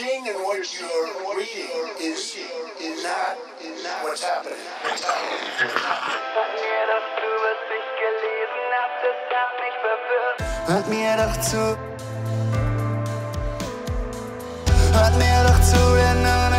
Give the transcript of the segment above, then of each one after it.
seeing and what you're reading is, is not what's happening. Hört mir doch zu. Hört mir doch zu, denn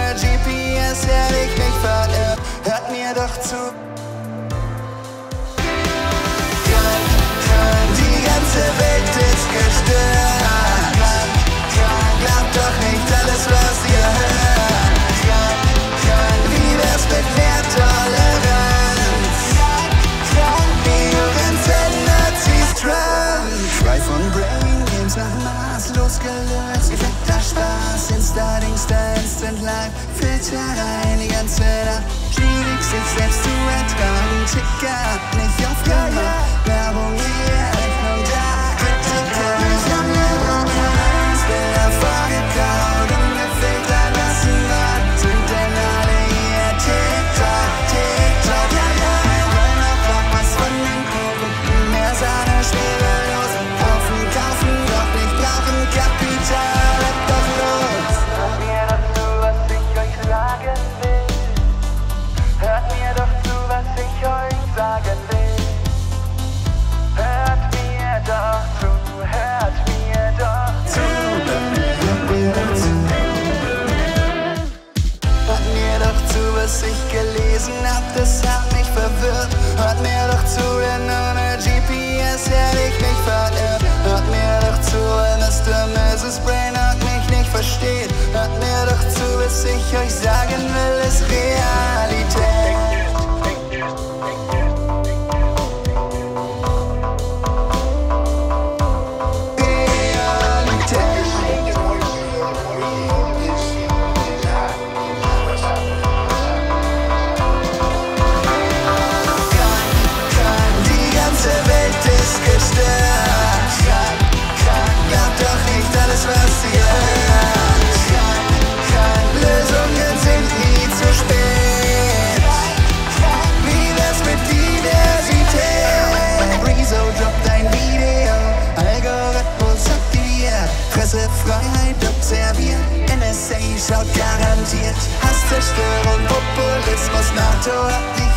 ausgelöst. Effekter Spaß, Insta-Dings, da Instant Live. Filter rein, die ganze Nacht. Schwierig, sich selbst zu ertragen. Ticker, nicht aufgehört. was ich gelesen hab, das hat mich verwirrt. Hört mir doch zu, denn ohne GPS hätte ich mich verirrt. Hört mir doch zu, weil Mr. Mrs. Brainerd mich nicht versteht. Hört mir doch zu, was ich euch sagen will, ist Realität. Schaut garantiert. Hasszerstörung, Populismus, NATO hat die